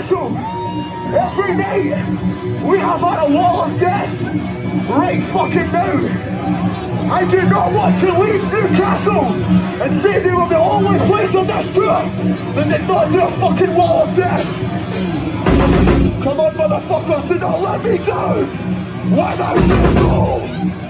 Mate, we have had a wall of death right fucking now. I do not want to leave Newcastle and say they were the only place on this tour that did not do a fucking wall of death. Come on, motherfuckers, do not let me down when I say.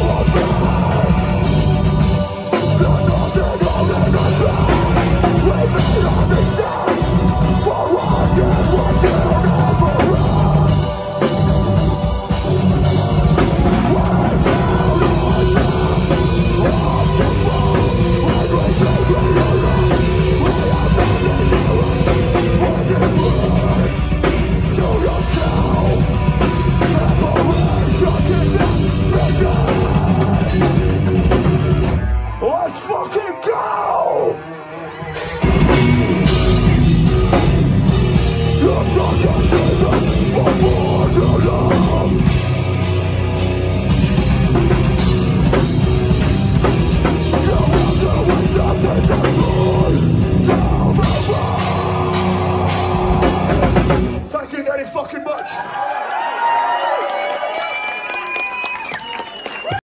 go! You're talking to the borderline